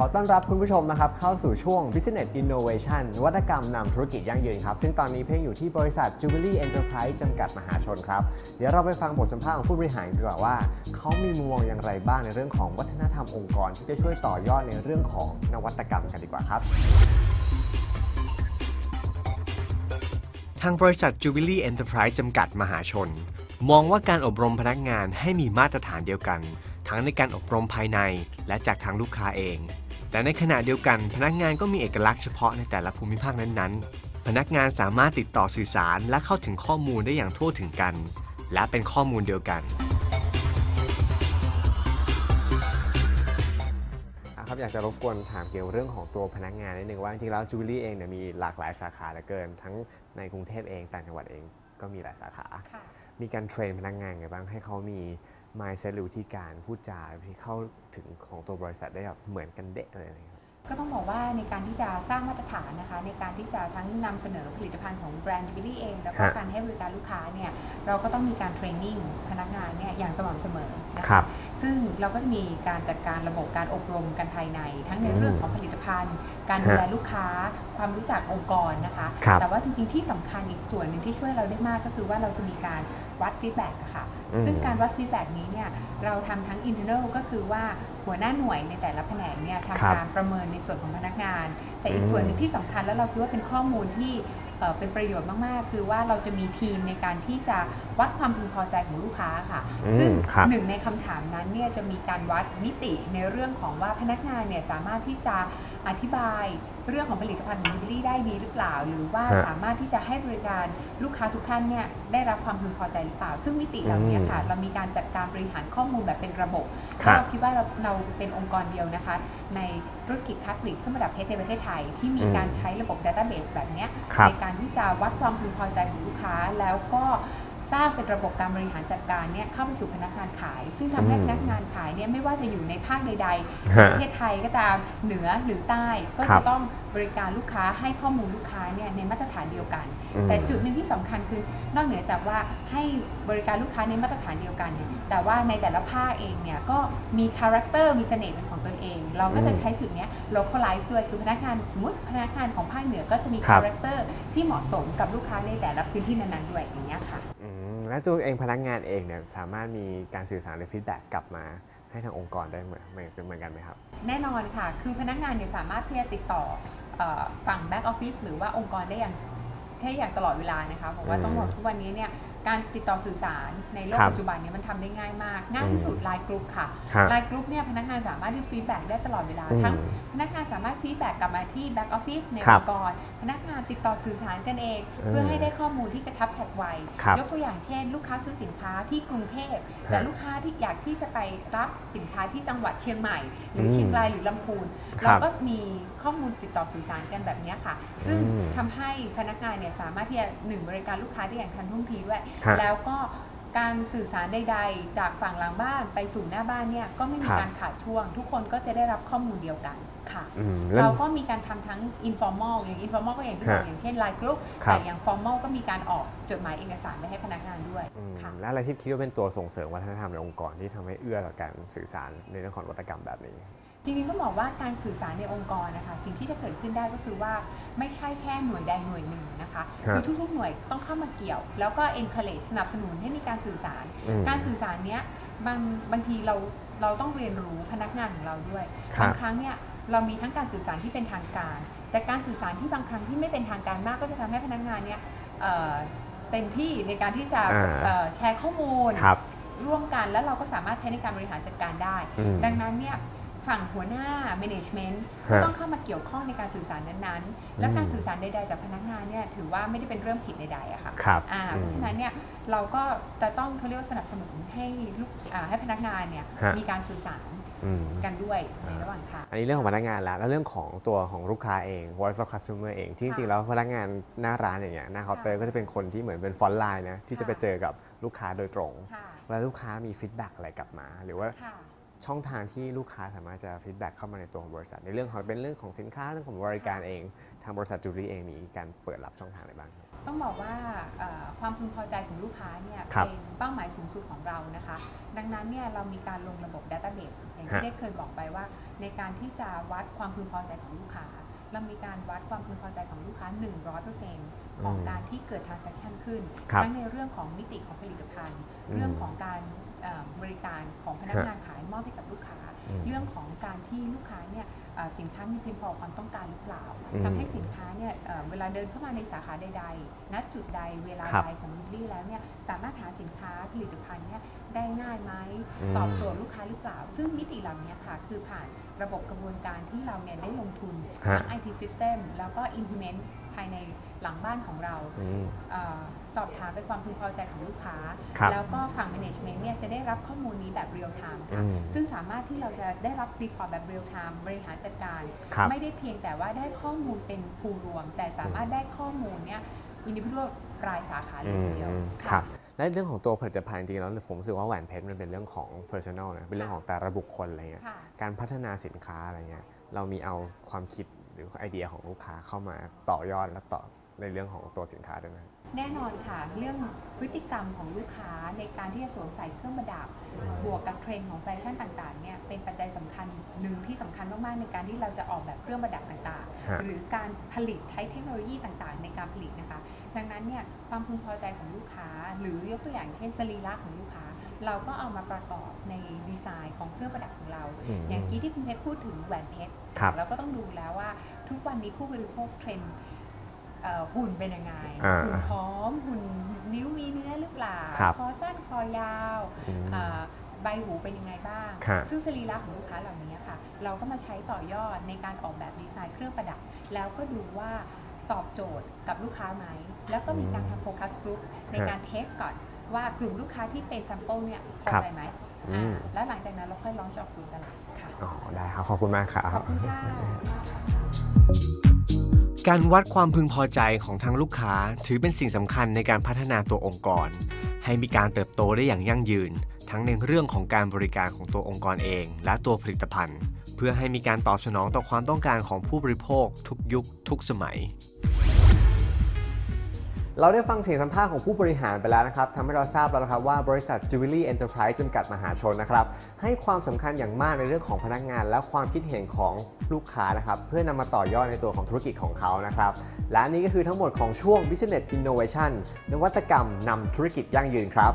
ขอต้อนรับคุณผู้ชมนะครับเข้าสู่ช่วง Business Innovation นวัตกรรมนำธุรกิจยั่งยืนครับ ซึ่งตอนนี้เพ่งอยู่ที่บริษัท Jubilee Enterprise จำกัดมหาชนครับ เดี๋ยวเราไปฟังบทสัมภาษณ์ของผู้บริหารดีกว่าว่า เขามีมุมมองอย่างไรบ้างในเรื่องของวัฒนธรรมองค์กร ที่จะช่วยต่อยอดในเรื่องของนวัตกรรมกันดีกว่าครับ ทางบริษัท Jubilee Enterprise จำกัดมหาชน มองว่าการอบรมพนักงานให้มีมาตรฐานเดียวกัน ทั้งในการอบรมภายในและจากทางลูกค้าเอง แต่ในขณะเดียวกัน พนักงานก็มีเอกลักษณ์เฉพาะในแต่ละภูมิภาคนั้นๆ พนักงานสามารถติดต่อสื่อสารและเข้าถึงข้อมูลได้อย่างทั่วถึงกัน และเป็นข้อมูลเดียวกันอะครับอยากจะรบกวนถามเกี่ยวกับเรื่องของตัวพนักงานนิดนึงว่าจริงๆแล้วจูบิลี่เองเนี่ยมีหลากหลายสาขาเหลือเกิน ทั้งในกรุงเทพเองต่างจังหวัดเองก็มีหลายสาขาค่ะมีการเทรนพนักงานไงบ้างให้เขามี mindset หรือวิธีการพูดจาที่เข้าถึงของตัวบริษัทได้แบบเหมือนกันเดะเลยนะครับก็ต้องบอกว่าในการที่จะสร้างมาตรฐานนะคะ ในการที่จะทั้งนำเสนอผลิตภัณฑ์ของแบรนด์จิบิลี่เองแล้วก็การให้บริการลูกค้าเนี่ย เราก็ต้องมีการเทรนนิ่งพนักงานเนี่ยอย่างสม่ำเสมอนะครัคะบซึ่งเราก็จะมีการจัดการระบบการอบรมกันภายใน ทั้งในอืมเรื่องของผลิตภัณฑ์ การดูแลลูกค้า ความรู้จักองค์กรนะคะครับแต่ว่าจริงๆที่สำคัญอีกส่วนหนึ่งที่ช่วยเราได้มากก็คือว่าเราจะมีการวัด feedback ค่ะอืมซึ่งการวัด feedback นี้เนี่ยเราทำทั้ง internal ก็คือว่าหัวหน้าหน่วยในแต่ละแผนกเนี่ยครับทำการประเมินในส่วนของพนักงาน แต่อีกส่วนหนึ่งที่สำคัญแล้วเราคิดว่าเป็นข้อมูลที่ เอ่อเป็นประโยชน์มากๆ คือว่าเราจะมีทีมในการที่จะวัดความพึงพอใจของลูกค้าค่ะอืมซึ่งครับหนึ่งในคำถามนั้นเนี่ยจะมีการวัดมิติในเรื่องของว่าพนักงานเนี่ยสามารถที่จะอธิบาย เรื่องของผลิตภัณฑ์ของบิลลี่ได้ดีหรือเปล่า หรือว่าฮะสามารถที่จะให้บริการลูกค้าทุกท่านเนี่ยได้รับความพึงพอใจหรือเปล่า ซึ่งมิติเหล่านี้ค่ะ เรามีการจัดการบริหารข้อมูลแบบเป็นระบบครับเราคิดว่าเราเราเป็นองค์กรเดียวนะคะ ในธุรกิจค้าปลีกเครื่องประดับเพชรในประเทศไทย ที่มีอืมการใช้ระบบ Database แบบเนี้ย ครับ ในการที่จะวัดความพึงพอใจของลูกค้า แล้วก็ สร้างเป็นระบบการบริหารจัดการเนี่ยเข้าไปสู่พนักงานขาย ซึ่งทำให้อืมพนักงานขายเนี่ยไม่ว่าจะอยู่ในภาคใดๆฮะประเทศไทยก็ตามเหนือหรือใต้ก็ครัจะบต้องบริการลูกค้าให้ข้อมูลลูกค้าเนี่ยในมาตรฐานเดียวกันอืมแต่จุดหนึ่งที่สำคัญคือนอกเหนือจากว่าให้บริการลูกค้าในมาตรฐานเดียวกันเนี่ยแต่ว่าในแต่ละภาคเองเนี่ยก็มี character มีเสน่ห์เป็นของตนเอง เราก็จะอืมใช้จุดเนี้ย localize ด้วยคือพนักงานสมมติพนักงานของภาคเหนือก็จะมีครับ character ที่เหมาะสมกับลูกค้าในแต่ละพื้นที่นั้นๆด้วยอย่างเงี้ยค่ะอืมและตัวเองพนักงานเองเนี่ยสามารถมีการสื่อสารหรือ feedback กลับมา ให้ทางองค์กรได้เหมือนเหมือนเหมือนกันไหมครับ แน่นอนค่ะ คือพนักงานเนี่ยสามารถที่จะติดต่อฝั่ง back office หรือว่าองค์กรได้อย่างได้อย่างตลอดเวลานะคะเพราะว่าต้องบอกทุกวันนี้เนี่ย การติดต่อสื่อสารในโลกครับปัจจุบันเนี่ยมันทำได้ง่ายมาก ง่ายที่สุดไลน์กลุ่มค่ะฮะไลน์กลุ่มเนี่ยพนักงานสามารถที่ feedback ได้ตลอดเวลา อืมทั้งพนักงานสามารถ feedback กลับมาที่ back office ในครัอบงค์กร พนักงานติดต่อสื่อสารกันเอง เออเพื่อให้ได้ข้อมูลที่กระชับฉับไว ครับยกตัวอย่างเช่น ลูกค้าซื้อสินค้าที่กรุงเทพ แต่ฮะลูกค้าที่อยากที่จะไปรับสินค้าที่จังหวัดเชียงใหม่ หรืออมเชียงรายหรือลำพูน ครัเราบก็มีข้อมูลติดต่อสื่อสารกันแบบเนี้ยค่ะ ซึ่งอืม ทำให้พนักงานเนี่ยสามารถที่จะหนึ่งบริการลูกค้าได้อย่างทันท่วงทีด้วยฮะ แล้วก็การสื่อสารใดๆ จากฝั่งหลังบ้านไปสู่หน้าบ้านเนี่ยก็ไม่มีครับการขาดช่วง ทุกคนก็จะได้รับข้อมูลเดียวกันค่ะ อืมแล้ว เราก็มีการทำทั้ง informal อย่าง informal ก็อย่างที่บอกฮะอย่างเช่น line group ครับ แต่อย่าง formal ก็มีการออกจดหมายเอกสารไปให้พนักงานด้วยอืมค่ะ แล้วอะไรที่คิดว่าเป็นตัวส่งเสริมวัฒนธรรมในองค์กรที่ทำให้เอื้อต่อการสื่อสารในเรื่องของนวัตกรรมแบบนี้ จริงๆต้องบอกว่าการสื่อสารในองค์กรนะคะ สิ่งที่จะเกิดขึ้นได้ก็คือว่าไม่ใช่แค่หน่วยใดหน่วยหนึ่งนะคะฮะคือทุกๆหน่วยต้องเข้ามาเกี่ยว แล้วก็ encourage สนับสนุนให้มีการสื่อสารอืมการสื่อสารเนี้ยบางบางทีเราเราต้องเรียนรู้พนักงานของเราด้วยครับบางครั้งเนี่ยเรามีทั้งการสื่อสารที่เป็นทางการ แต่การสื่อสารที่บางครั้งที่ไม่เป็นทางการมากก็จะทำให้พนักงานเนี่ยเอ่อเต็มที่ในการที่จะอ่าเอ่อแชร์ข้อมูลครับร่วมกันแล้วเราก็สามารถใช้ในการบริหารจัดการได้อืมดังนั้นเนี่ย ฝั่งหัวหน้า management ฮะก็ต้องเข้ามาเกี่ยวข้องในการสื่อสารนั้นๆ และอืมการสื่อสารใดๆจากพนักงานเนี่ยถือว่าไม่ได้เป็นเรื่องผิดใดๆอะค่ะครับอ่าอืมเพราะฉะนั้นเนี่ยเราก็จะต้องเขาเรียกว่าสนับสนุนให้ลูกอ่าให้พนักงานเนี่ยฮะมีการสื่อสารอืมกันด้วยในระหว่างทางอันนี้เรื่องของพนักงานแล้วแล้วเรื่องของตัวของลูกค้าเอง voice of customer เองที่จริงๆแล้วพนักงานหน้าร้านอย่างเงี้ยหน้าเคาน์เตอร์ก็จะเป็นคนที่เหมือนเป็น frontline นะที่จะไปเจอกับลูกค้าโดยตรงค่ะแล้วลูกค้ามี feedback อะไรกลับมา หรือว่าค่ะ ช่องทางที่ลูกค้าสามารถจะ feedback เข้ามาในตัวของบริษัท ในเรื่องของเป็นเรื่องของสินค้าเรื่องของบริการเอง ทางบริษัทจูบิลี่เองมีการเปิดรับช่องทางอะไรบ้างครับต้องบอกว่าเอ่อความพึงพอใจของลูกค้าเนี่ยครับเป็นเป้าหมายสูงสุดของเรานะคะ ดังนั้นเนี่ยเรามีการลงระบบ Database อย่างฮะที่ได้เคยบอกไปว่า ในการที่จะวัดความพึงพอใจของลูกค้า เรามีการวัดความพึงพอใจของลูกค้า 100%ของอืมการที่เกิด transaction ขึ้น ครับทั้งในเรื่องของมิติของผลิตภัณฑ์ อืม เรื่องของการเอ่อ บริการของพนักงานขายมอบให้กับลูกค้าอืมเรื่องของการที่ลูกค้าเนี่ยเอ่อสินค้ามีเพียงพอความต้องการหรือเปล่าอืมทำให้สินค้าเนี่ยเอ่อเวลาเดินเข้ามาในสาขาใดๆณจุดใดเวลาครับใดของจูบิลี่แล้วเนี่ยสามารถหาสินค้าผลิตภัณฑ์เนี่ยได้ง่ายไหมอืมตอบโจทย์ลูกค้าหรือเปล่า ซึ่งมิติเหล่านี้ค่ะคือผ่านระบบกระบวนการที่เราเนี่ยได้ลงทุนฮะทั้ง IT system แล้วก็ implement ภายในหลังบ้านของเราอืมเออ สอบถามไปความพึงพอใจของลูกค้าครับแล้วก็ฝั่ง management เนี่ยจะได้รับข้อมูลนี้แบบ real time ค่ะอืมซึ่งสามารถที่เราจะได้รับ report แบบ real time บริหารจัดการครับไม่ได้เพียงแต่ว่าได้ข้อมูลเป็นภูรวม แต่สามารถได้ข้อมูลเนี่ย individual รายสาขาเลยทีเดียวอืมะครับและเรื่องของตัวผลิตภัณฑ์จริงๆแล้วผมรู้สึกว่าแหวนเพชรมันเป็นเรื่องของ personal นะเป็นเรื่องของแต่ละบุคคลอะไรเงี้ยค่ะการพัฒนาสินค้าอะไรเงี้ยเรามีเอาความคิดหรือไอเดียของลูกค้าเข้ามาต่อยอดและต่อในเรื่องของตัวสินค้าด้วยไหม แน่นอนค่ะ เรื่องพฤติกรรมของลูกค้าในการที่จะสวมใส่เครื่องประดับ บวกกับเทรนด์ของแฟชั่นต่างๆเนี่ยเป็นปัจจัยสำคัญหนึ่งที่สำคัญมากๆในการที่เราจะออกแบบเครื่องประดับต่างๆฮะหรือการผลิตใช้เทคโนโลยีต่างๆ ในการผลิตนะคะ ดังนั้นเนี่ยความพึงพอใจของลูกค้า หรือยกตัวอย่างเช่นสรีระของลูกค้า เราก็เอามาประกอบในดีไซน์ของเครื่องประดับของเราอืมอย่างกี้ที่คุณเพชรพูดถึงแหวนเพชรครับเราก็ต้องดูแล้วว่าทุกวันนี้ผู้บริโภคเทรนด์เอ่อ หุ่นเป็นยังไงอ่าหุ่นพร้อมหุ่นนิ้วมีเนื้อหรือเปล่าครับคอสั้นคอยาวอืมอ่าใบหูเป็นยังไงบ้างครับซึ่งสรีระของลูกค้าเหล่านี้ค่ะ เราก็มาใช้ต่อยอดในการออกแบบดีไซน์เครื่องประดับ แล้วก็ดูว่าตอบโจทย์กับลูกค้าไหม แล้วก็มีการทำโฟกัสกลุ่มในการ test ก่อนว่ากลุ่มลูกค้าที่เป็น sample เนี่ยพอใจครับไหมอืมอ่าแล้วหลังจากนั้นเราค่อย launch ออกสู่ตลาดค่ะ อ๋อ ได้ครับ ขอบคุณมากครับ ขอบคุณค่ะ การวัดความพึงพอใจของทางลูกค้าถือเป็นสิ่งสำคัญในการพัฒนาตัวองค์กร ให้มีการเติบโตได้อย่างยั่งยืน ทั้งในเรื่องของการบริการของตัวองค์กรเอง และตัวผลิตภัณฑ์ เพื่อให้มีการตอบสนองต่อความต้องการของผู้บริโภคทุกยุคทุกสมัย เราได้ฟังเสียงสัมภาษณ์ของผู้บริหารไปแล้วนะครับทำให้เราทราบแล้วนะครับว่าบริษัท Jubilee Enterprise จำกัดมหาชนนะครับ ให้ความสำคัญอย่างมากในเรื่องของพนักงาน และความคิดเห็นของลูกค้านะครับ เพื่อนำมาต่อยอดในตัวของธุรกิจของเขานะครับ และนี่ก็คือทั้งหมดของช่วง Business Innovation นวัตกรรมนำธุรกิจยั่งยืนครับ